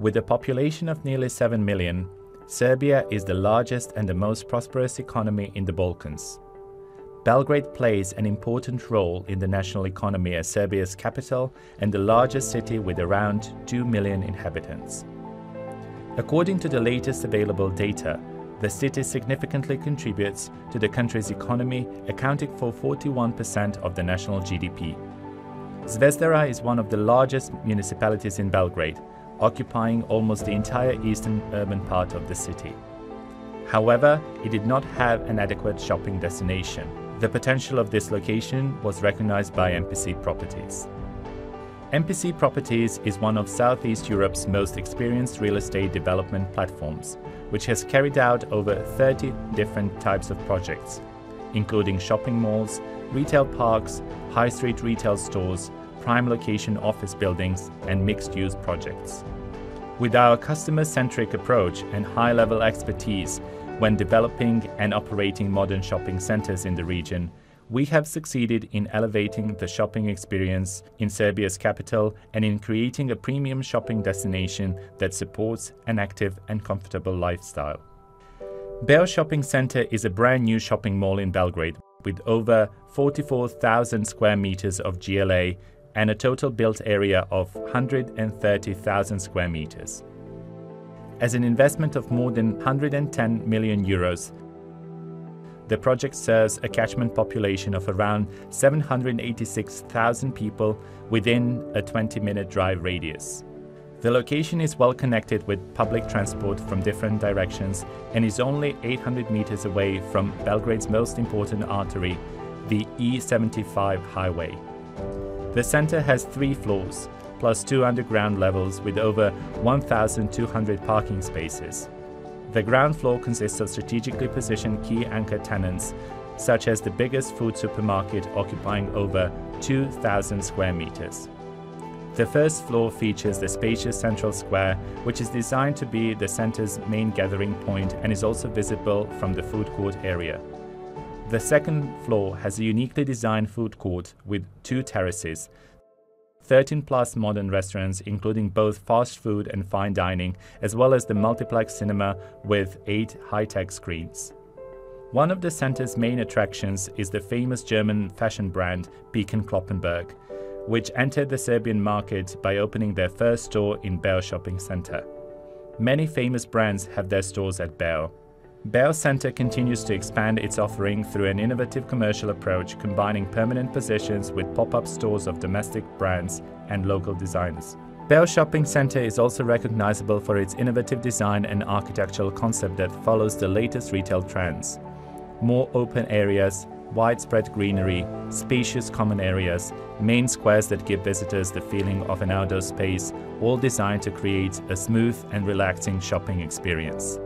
With a population of nearly 7 million, Serbia is the largest and the most prosperous economy in the Balkans. Belgrade plays an important role in the national economy as Serbia's capital and the largest city with around 2 million inhabitants. According to the latest available data, the city significantly contributes to the country's economy, accounting for 41% of the national GDP. Zvezdara is one of the largest municipalities in Belgrade, occupying almost the entire eastern urban part of the city. However, it did not have an adequate shopping destination. The potential of this location was recognized by MPC Properties. MPC Properties is one of Southeast Europe's most experienced real estate development platforms, which has carried out over 30 different types of projects, including shopping malls, retail parks, high street retail stores, prime location office buildings, and mixed use projects. With our customer centric approach and high level expertise when developing and operating modern shopping centers in the region, we have succeeded in elevating the shopping experience in Serbia's capital and in creating a premium shopping destination that supports an active and comfortable lifestyle. Beo Shopping Center is a brand new shopping mall in Belgrade with over 44,000 square meters of GLA and a total built area of 130,000 square meters. As an investment of more than 110 million euros, the project serves a catchment population of around 786,000 people within a 20 minute drive radius. The location is well connected with public transport from different directions and is only 800 meters away from Belgrade's most important artery, the E75 highway. The center has three floors, plus two underground levels with over 1,200 parking spaces. The ground floor consists of strategically positioned key anchor tenants, such as the biggest food supermarket occupying over 2,000 square meters. The first floor features the spacious central square, which is designed to be the center's main gathering point and is also visible from the food court area. The second floor has a uniquely designed food court with two terraces, 13 plus modern restaurants, including both fast food and fine dining, as well as the multiplex cinema with eight high tech screens. One of the center's main attractions is the famous German fashion brand Peek & Cloppenburg, which entered the Serbian market by opening their first store in Beo Shopping Center. Many famous brands have their stores at Beo. Beo Center continues to expand its offering through an innovative commercial approach combining permanent positions with pop-up stores of domestic brands and local designers. Beo Shopping Center is also recognizable for its innovative design and architectural concept that follows the latest retail trends. More open areas, widespread greenery, spacious common areas, main squares that give visitors the feeling of an outdoor space, all designed to create a smooth and relaxing shopping experience.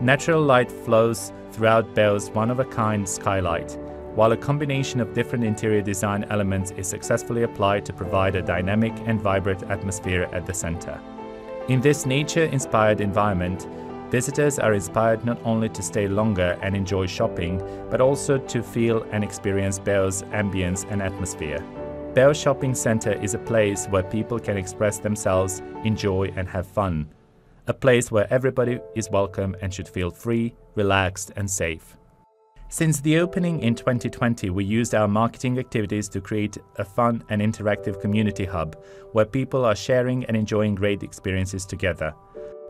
Natural light flows throughout Beo's one-of-a-kind skylight, while a combination of different interior design elements is successfully applied to provide a dynamic and vibrant atmosphere at the center. In this nature-inspired environment, visitors are inspired not only to stay longer and enjoy shopping, but also to feel and experience Beo's ambience and atmosphere. Beo Shopping Center is a place where people can express themselves, enjoy and have fun, a place where everybody is welcome and should feel free, relaxed, and safe. Since the opening in 2020, we used our marketing activities to create a fun and interactive community hub where people are sharing and enjoying great experiences together.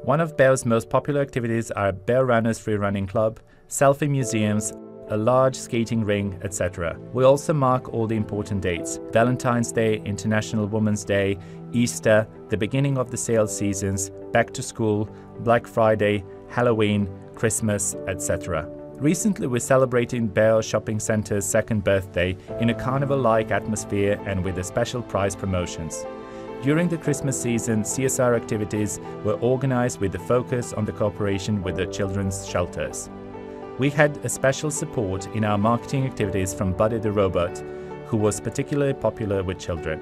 One of Beo's most popular activities are Beo Runners Free Running Club, selfie museums, a large skating ring, etc. We also mark all the important dates Valentine's Day, International Women's Day, Easter, the beginning of the sales seasons, back to school, Black Friday, Halloween, Christmas, etc. Recently, we're celebrating Beo Shopping Center's second birthday in a carnival like atmosphere and with a special prize promotions. During the Christmas season, CSR activities were organized with a focus on the cooperation with the children's shelters. We had a special support in our marketing activities from Buddy the Robot, who was particularly popular with children.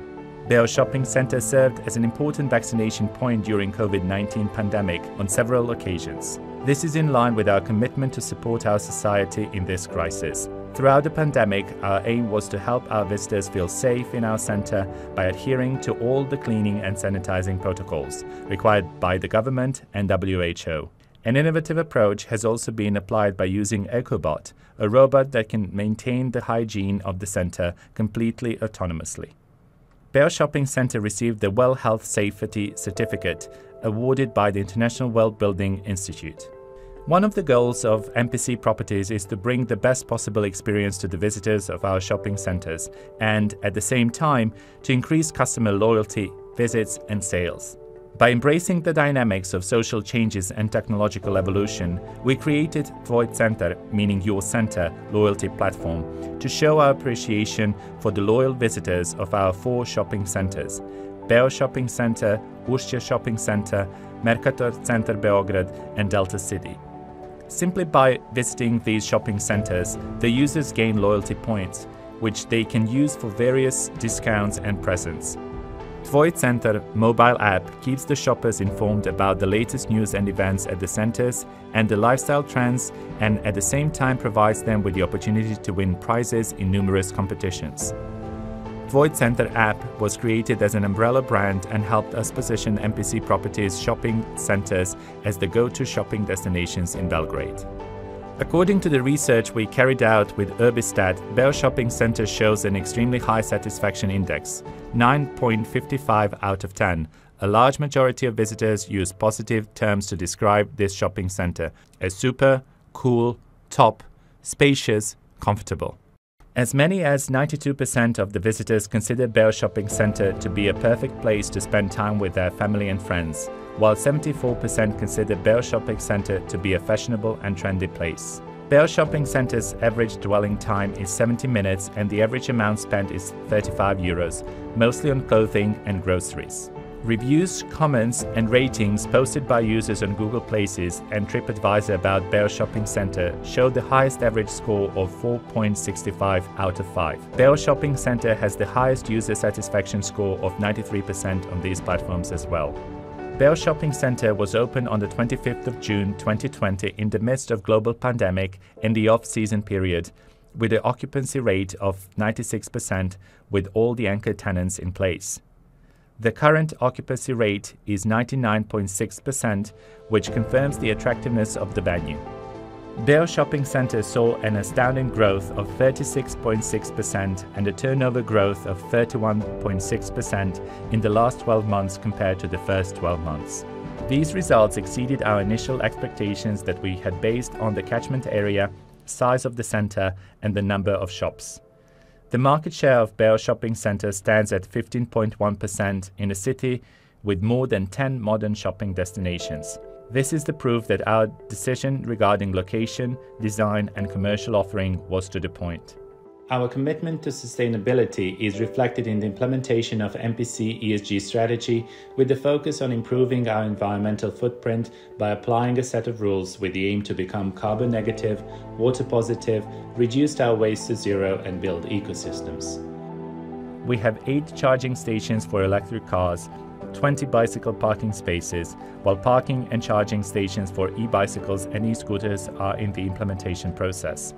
Beo Shopping Center served as an important vaccination point during COVID-19 pandemic on several occasions. This is in line with our commitment to support our society in this crisis. Throughout the pandemic, our aim was to help our visitors feel safe in our center by adhering to all the cleaning and sanitizing protocols required by the government and WHO. An innovative approach has also been applied by using EcoBot, a robot that can maintain the hygiene of the center completely autonomously. Beo Shopping Center received the Well Health Safety Certificate awarded by the International Well Building Institute. One of the goals of MPC Properties is to bring the best possible experience to the visitors of our shopping centers and, at the same time, to increase customer loyalty, visits, and sales. By embracing the dynamics of social changes and technological evolution, we created Void Center, meaning your center, loyalty platform, to show our appreciation for the loyal visitors of our four shopping centers Beo Shopping Center, Ušće Shopping Center, Mercator Center Beograd, and Delta City. Simply by visiting these shopping centers, the users gain loyalty points, which they can use for various discounts and presents. Void Center mobile app keeps the shoppers informed about the latest news and events at the centers and the lifestyle trends, and at the same time provides them with the opportunity to win prizes in numerous competitions. Void Center app was created as an umbrella brand and helped us position MPC Properties shopping centers as the go-to shopping destinations in Belgrade. According to the research we carried out with Urbistat, Beo Shopping Center shows an extremely high satisfaction index, 9.55 out of 10. A large majority of visitors use positive terms to describe this shopping center as super, cool, top, spacious, comfortable. As many as 92% of the visitors consider Beo Shopping Center to be a perfect place to spend time with their family and friends, while 74% consider Beo Shopping Center to be a fashionable and trendy place. Beo Shopping Center's average dwelling time is 70 minutes and the average amount spent is 35 euros, mostly on clothing and groceries. Reviews, comments, and ratings posted by users on Google Places and TripAdvisor about Beo Shopping Center showed the highest average score of 4.65 out of 5. Beo Shopping Center has the highest user satisfaction score of 93% on these platforms as well. Beo Shopping Center was open on the 25th of June 2020 in the midst of global pandemic in the off-season period, with an occupancy rate of 96% with all the anchor tenants in place. The current occupancy rate is 99.6%, which confirms the attractiveness of the venue. Beo Shopping Center saw an astounding growth of 36.6% and a turnover growth of 31.6% in the last 12 months compared to the first 12 months. These results exceeded our initial expectations that we had based on the catchment area, size of the center, and the number of shops. The market share of Beo Shopping Center stands at 15.1% in a city with more than 10 modern shopping destinations. This is the proof that our decision regarding location, design, and commercial offering was to the point. Our commitment to sustainability is reflected in the implementation of MPC ESG strategy with the focus on improving our environmental footprint by applying a set of rules with the aim to become carbon negative, water positive, reduce our waste to zero and build ecosystems. We have 8 charging stations for electric cars 20 bicycle parking spaces, while parking and charging stations for e bicycles and e scooters are in the implementation process.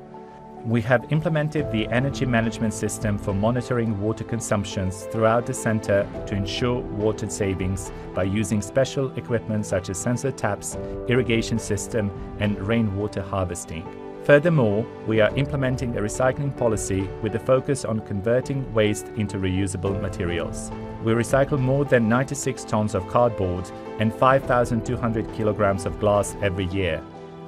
We have implemented the energy management system for monitoring water consumptions throughout the center to ensure water savings by using special equipment such as sensor taps, irrigation system, and rainwater harvesting. Furthermore, we are implementing a recycling policy with a focus on converting waste into reusable materials. We recycle more than 96 tons of cardboard and 5,200 kilograms of glass every year,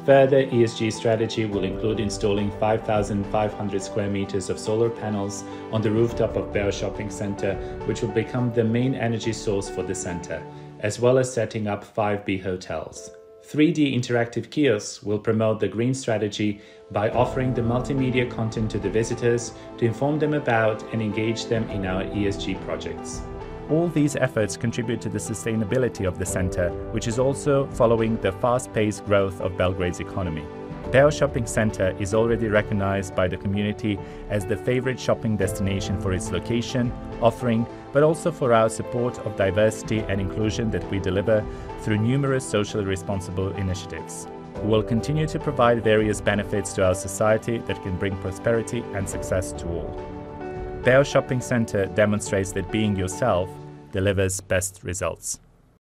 Further ESG strategy will include installing 5,500 square meters of solar panels on the rooftop of Beo Shopping Center, which will become the main energy source for the center, as well as setting up 5B hotels. 3D interactive kiosks will promote the green strategy by offering the multimedia content to the visitors to inform them about and engage them in our ESG projects. All these efforts contribute to the sustainability of the center, which is also following the fast-paced growth of Belgrade's economy. Beo Shopping Center is already recognized by the community as the favorite shopping destination for its location, offering, but also for our support of diversity and inclusion that we deliver through numerous socially responsible initiatives. we will continue to provide various benefits to our society that can bring prosperity and success to all. Beo Shopping Centre demonstrates that being yourself delivers best results.